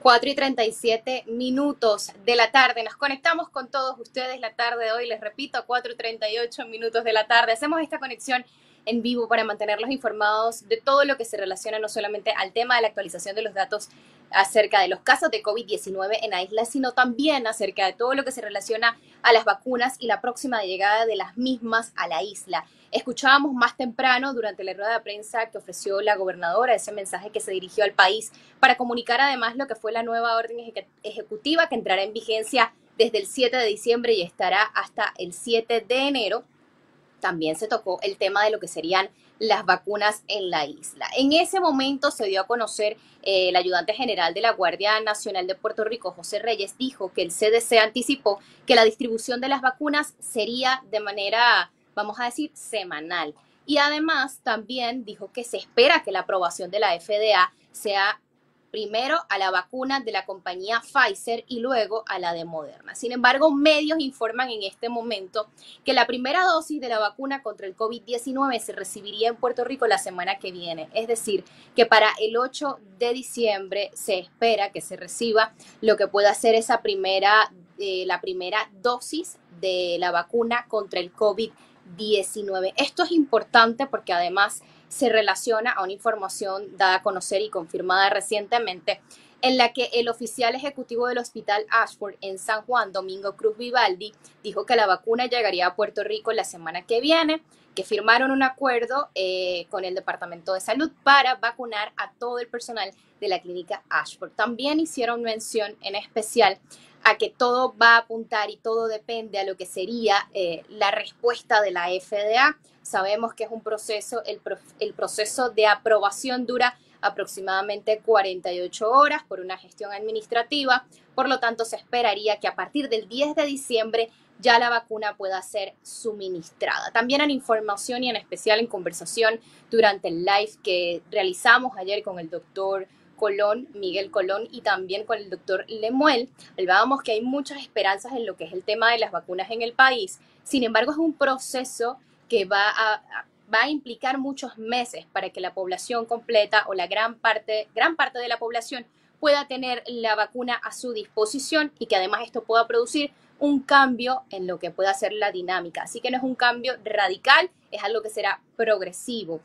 4 y 37 minutos de la tarde. Nos conectamos con todos ustedes la tarde de hoy. Les repito, 4 y 38 minutos de la tarde. Hacemos esta conexión en vivo para mantenerlos informados de todo lo que se relaciona no solamente al tema de la actualización de los datos acerca de los casos de COVID-19 en la isla, sino también acerca de todo lo que se relaciona a las vacunas y la próxima llegada de las mismas a la isla. Escuchábamos más temprano durante la rueda de prensa que ofreció la gobernadora ese mensaje que se dirigió al país para comunicar además lo que fue la nueva orden ejecutiva que entrará en vigencia desde el 7 de diciembre y estará hasta el 7 de enero también se tocó el tema de lo que serían las vacunas en la isla. En ese momento se dio a conocer eh, el ayudante general de la Guardia Nacional de Puerto Rico, José Reyes, dijo que el CDC anticipó que la distribución de las vacunas sería de manera, vamos a decir, semanal. Y además también dijo que se espera que la aprobación de la FDA sea primero a la vacuna de la compañía Pfizer y luego a la de Moderna. Sin embargo, medios informan en este momento que la primera dosis de la vacuna contra el COVID-19 se recibiría en Puerto Rico la semana que viene. Es decir, que para el 8 de diciembre se espera que se reciba lo que pueda ser esa primera, eh, la primera dosis de la vacuna contra el COVID-19. Esto es importante porque además se relaciona a una información dada a conocer y confirmada recientemente en la que el oficial ejecutivo del Hospital Ashford en San Juan, Domingo Cruz Vivaldi, dijo que la vacuna llegaría a Puerto Rico la semana que viene, que firmaron un acuerdo eh, con el Departamento de Salud para vacunar a todo el personal de la clínica Ashford. También hicieron mención en especial a que todo va a apuntar y todo depende a lo que sería eh, la respuesta de la FDA. Sabemos que es un proceso, el, el proceso de aprobación dura aproximadamente 48 horas por una gestión administrativa, por lo tanto se esperaría que a partir del 10 de diciembre ya la vacuna pueda ser suministrada. También en información y en especial en conversación durante el live que realizamos ayer con el doctor Colón, Miguel Colón y también con el doctor Lemuel, hablábamos que hay muchas esperanzas en lo que es el tema de las vacunas en el país. Sin embargo, es un proceso que va a, implicar muchos meses para que la población completa o la gran parte, gran parte de la población pueda tener la vacuna a su disposición y que además esto pueda producir un cambio en lo que pueda ser la dinámica. Así que no es un cambio radical, es algo que será progresivo